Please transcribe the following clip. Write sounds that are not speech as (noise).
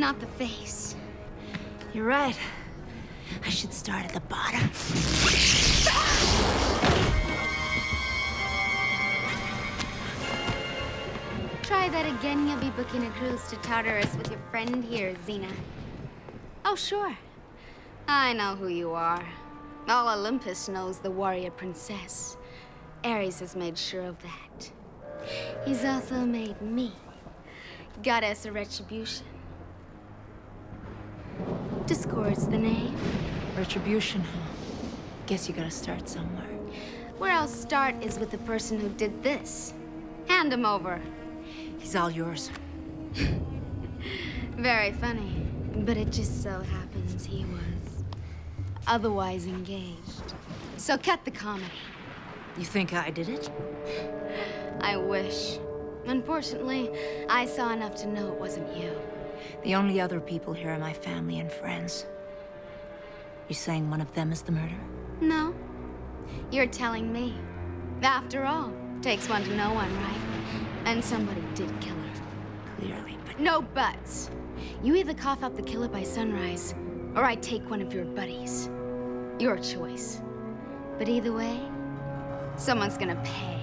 Not the face. You're right. I should start at the bottom. Try that again, you'll be booking a cruise to Tartarus with your friend here, Xena. Oh, sure. I know who you are. All Olympus knows the warrior princess. Ares has made sure of that. He's also made me goddess of retribution. Discord's the name. Retribution, huh? Guess you gotta start somewhere. Where I'll start is with the person who did this. Hand him over. He's all yours. (laughs) Very funny. But it just so happens he was otherwise engaged. So cut the comedy. You think I did it? I wish. Unfortunately, I saw enough to know it wasn't you. The only other people here are my family and friends. You're saying one of them is the murderer? No. You're telling me. After all, takes one to know one, right? And somebody did kill her. Clearly, but... No buts. You either cough up the killer by sunrise, or I take one of your buddies. Your choice. But either way, someone's gonna pay.